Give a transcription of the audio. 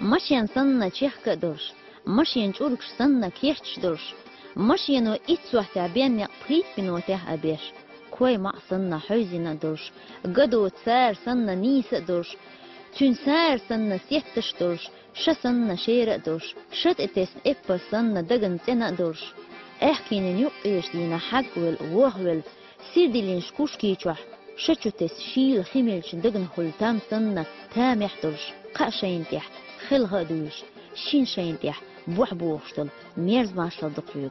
مشين سنة تشيخ درش مشين چورك سنة كيحتش درش مشين و إتسوح تعبين يقبيت بنوتيه أبيش كوي مع سنة حوزنا درش قدو تسار سنة نيس درش تون سار سنة سيتش درش ش سنة شير درش شت اتس إبا سنة دقن تنا درش احكي نيوق ايش دينا حقول وهول سير دي شكوش كيچوح شچو تس شيل خميل شندقن خلتام سنة تام يحضرش قا شينتيح خل هدوش شين شينتيح بوح بوخشتل ميرز ماشتل دقيوغ